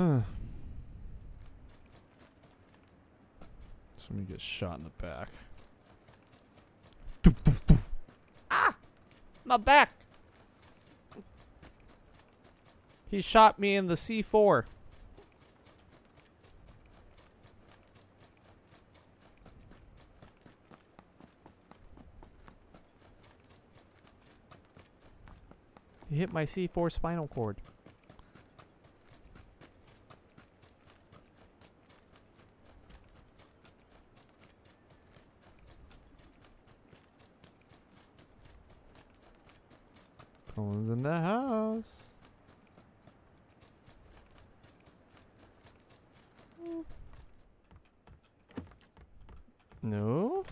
Huh. Somebody gets shot in the back. Ah! My back! He shot me in the C4. He hit my C4 spinal cord. Someone's in the house. No?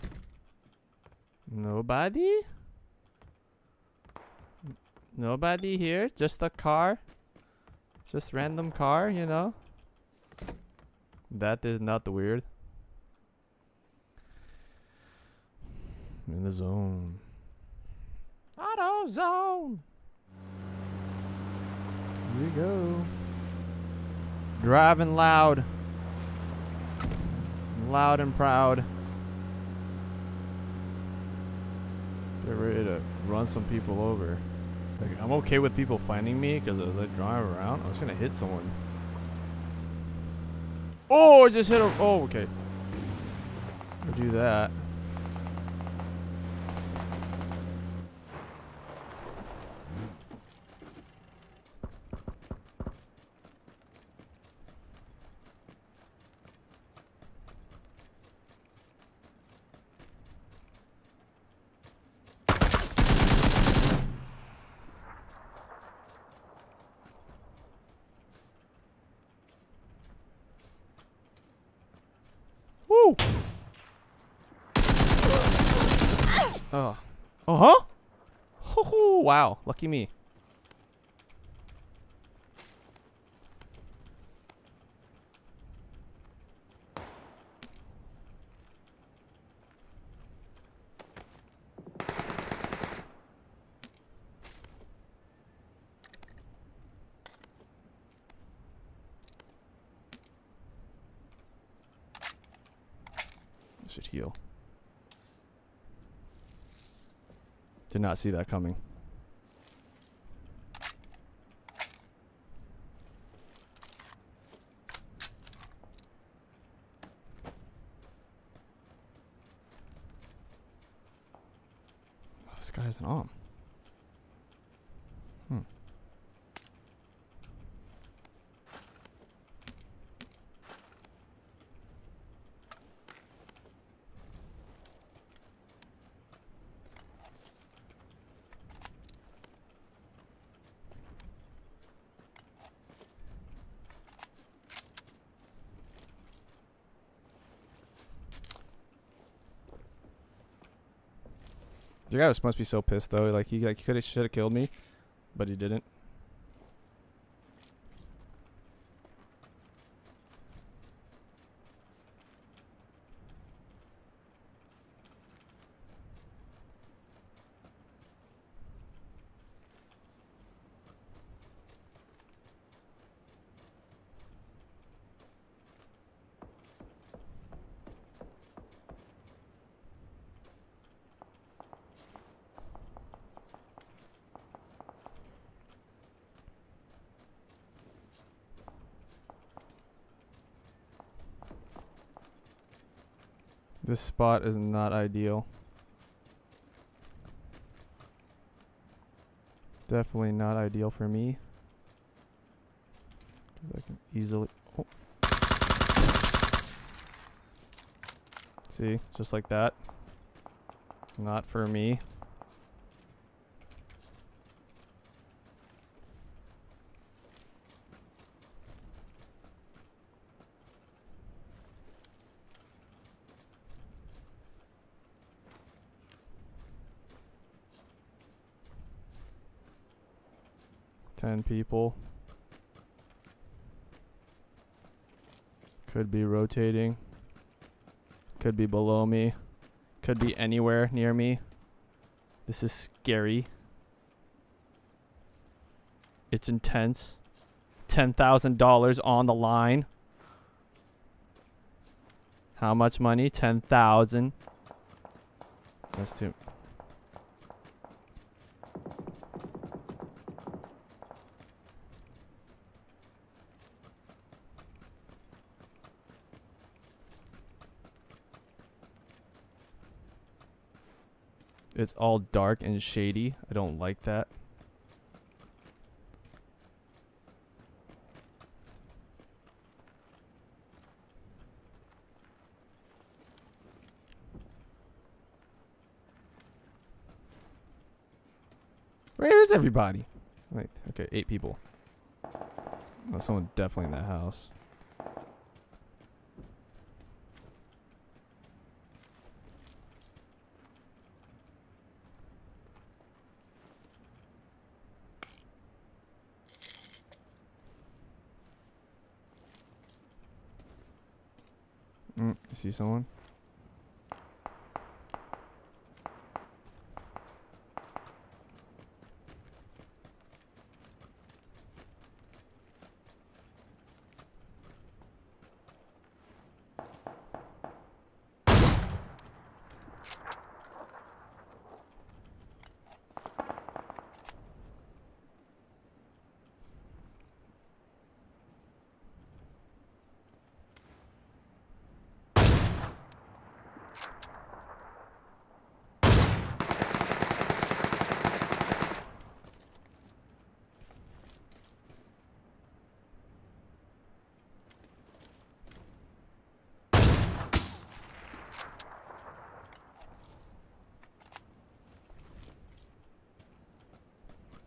Nobody? Nobody here? Just a car? Just random car, you know? That is not the weird. In the zone. Auto zone. Here we go. Driving loud. Loud and proud. Get ready to run some people over. Like, I'm okay with people finding me because as I drive around, I'm just gonna hit someone. Oh, I just hit a. Oh, okay. I'll do that. Oh. Uh huh? Hoo-hoo, wow, lucky me. Should heal. Did not see that coming. Oh, this guy has an AWM. The guy was must be so pissed though. Like he like could have should have killed me, but he didn't. This spot is not ideal. Definitely not ideal for me. Because I can easily. Oh. See, just like that. Not for me. Ten people. Could be rotating. Could be below me. Could be anywhere near me. This is scary. It's intense. $10,000 on the line. How much money? 10,000. That's too. It's all dark and shady. I don't like that. Where is everybody? Wait, okay, eight people. Oh, someone definitely in that house. Mm, see someone?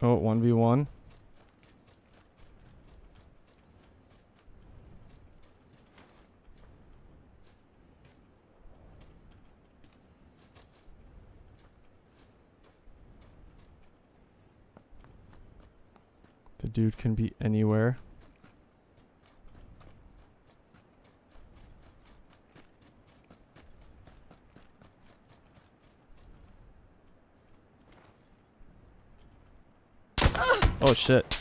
Oh, 1v1. The dude can be anywhere. Oh shit.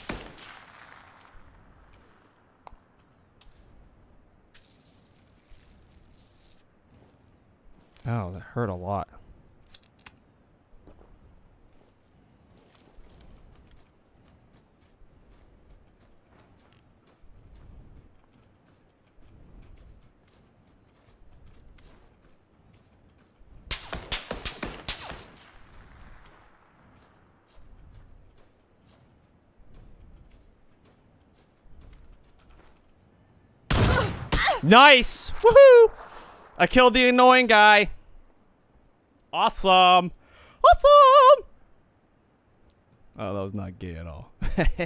Oh, that hurt a lot. Nice! Woohoo! I killed the annoying guy. Awesome! Awesome! Oh, that was not gay at all.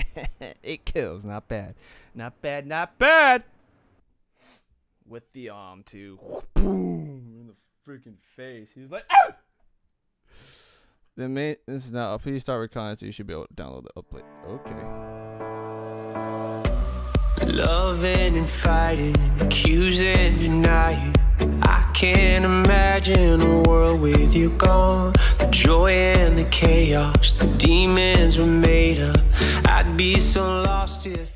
Eight kills, not bad. Not bad, not bad! With the um, AWM, too. Boom! In the freaking face. He was like, ah! oh! The main, this is now, please start recording so you should be able to download the upload. Okay. Loving and fighting, accusing, denying. I can't imagine a world with you gone. The joy and the chaos, the demons were made up. I'd be so lost if.